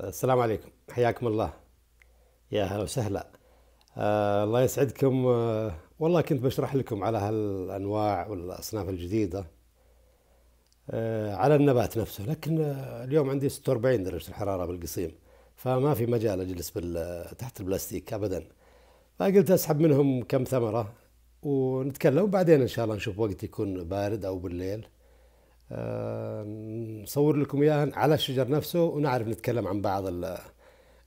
السلام عليكم. حياكم الله. يا هلا وسهلا. آه الله يسعدكم. آه والله كنت بشرح لكم على هالأنواع والأصناف الجديدة آه على النبات نفسه. لكن آه اليوم عندي 46 درجة الحرارة بالقصيم فما في مجال أجلس تحت البلاستيك ابدا. فقلت أسحب منهم كم ثمرة ونتكلم وبعدين إن شاء الله نشوف وقت يكون بارد أو بالليل. نصور لكم اياها على الشجر نفسه ونعرف نتكلم عن بعض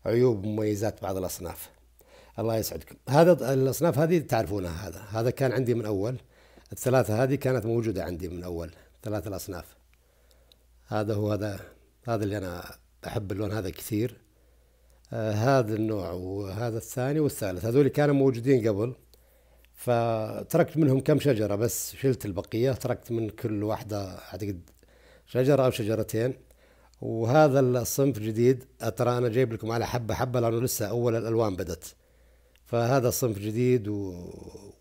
العيوب ومميزات بعض الأصناف. الله يسعدكم. هذا الأصناف هذه تعرفونها هذا. هذا كان عندي من أول. الثلاثة هذه كانت موجودة عندي من أول. ثلاث الأصناف. هذا هو هذا. هذا اللي أنا أحب اللون هذا كثير. آه هذا النوع وهذا الثاني والثالث. هذول كانوا موجودين قبل. فتركت منهم كم شجرة بس شلت البقية تركت من كل واحدة أعتقد شجرة أو شجرتين. وهذا الصنف جديد ترى أنا جايب لكم على حبة حبة لأنه لسه أول الألوان بدت فهذا صنف جديد و...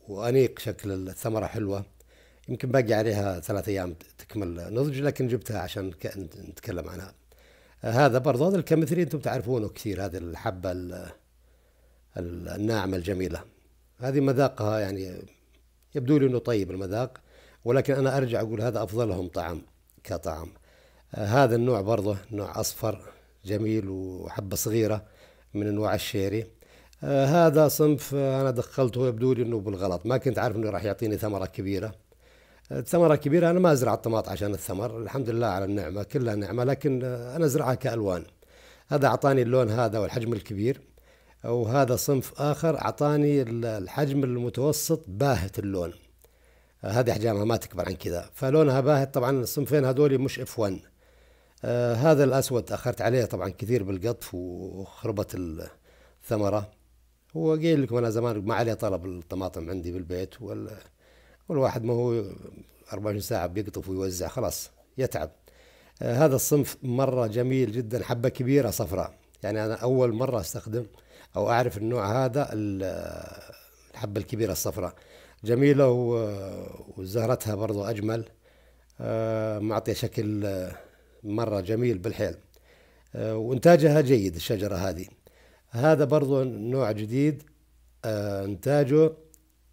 وأنيق شكل الثمرة حلوة. يمكن باقي عليها ثلاث أيام تكمل نضج لكن جبتها عشان. نتكلم عنها. هذا برضه هذا الكمثري أنتم تعرفونه كثير هذه الحبة ال... الناعمة الجميلة. هذه مذاقها يعني يبدو لي إنه طيب المذاق ولكن أنا أرجع أقول هذا أفضلهم طعم كطعم. آه هذا النوع برضه نوع أصفر جميل وحبة صغيرة من أنواع الشيري. آه هذا صنف آه أنا دخلته يبدو لي إنه بالغلط ما كنت عارف إنه راح يعطيني ثمرة كبيرة. الثمرة كبيرة أنا ما أزرع الطماط عشان الثمر الحمد لله على النعمة كلها نعمة لكن أنا أزرعها كألوان. هذا أعطاني اللون هذا والحجم الكبير. وهذا صنف آخر أعطاني الحجم المتوسط باهت اللون. هذه أحجامها ما تكبر عن كذا. فلونها باهت طبعا الصنفين هذول مش اف 1 آه هذا الأسود تأخرت عليه طبعا كثير بالقطف وخربت الثمرة. هو قايل لكم أنا زمان ما عليه طلب الطماطم عندي بالبيت وال والواحد ما هو 24 ساعة بيقطف ويوزع خلاص يتعب. آه هذا الصنف مرة جميل جدا حبة كبيرة صفراء. يعني أنا أول مرة أستخدم أو أعرف النوع هذا الحبة الكبيرة الصفراء. جميلة وزهرتها برضو أجمل. معطية شكل مرة جميل بالحيل. وإنتاجها جيد الشجرة هذه. هذا برضو نوع جديد. إنتاجه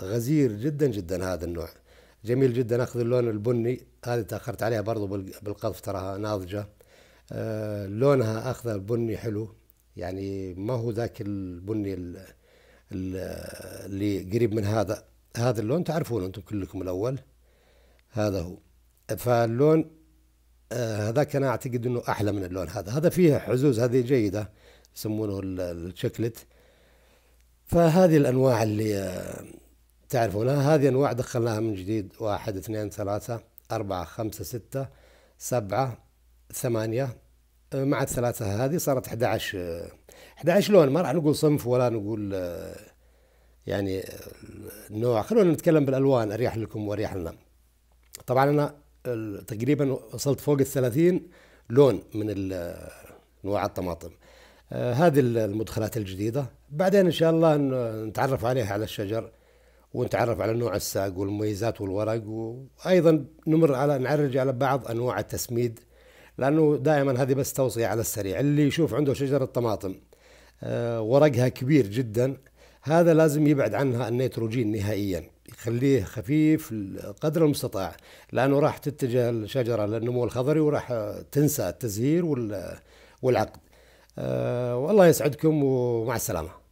غزير جدا جدا هذا النوع. جميل جدا. أخذ اللون البني. هذه تأخرت عليها برضو بالقذف تراها ناضجة. لونها اخذ البني حلو. يعني ما هو ذاك البني اللي قريب من هذا. هذا اللون تعرفونه أنتم كلكم الأول. هذا هو. فاللون هذاك أنا أعتقد إنه أحلى من اللون هذا. هذا فيه حزوز هذه جيدة يسمونه الشكلت فهذه الأنواع اللي تعرفونها. هذه أنواع دخلناها من جديد. واحد اثنين ثلاثة أربعة خمسة ستة سبعة ثمانية. مع الثلاثة هذه صارت 11 11 لون ما راح نقول صنف ولا نقول يعني نوع. خلونا نتكلم بالألوان أريح لكم وأريح لنا. طبعا أنا تقريبا وصلت فوق ال 30 لون من انواع الطماطم. هذه المدخلات الجديدة. بعدين إن شاء الله نتعرف عليها على الشجر ونتعرف على نوع الساق والمميزات والورق وأيضا نمر على نعرج على بعض أنواع التسميد لأنه دائما هذه بس توصية على السريع. اللي يشوف عنده شجرة طماطم أه ورقها كبير جدا هذا لازم يبعد عنها النيتروجين نهائيا يخليه خفيف قدر المستطاع لأنه راح تتجه الشجرة للنمو الخضري وراح تنسى التزهير والعقد. أه والله يسعدكم ومع السلامة.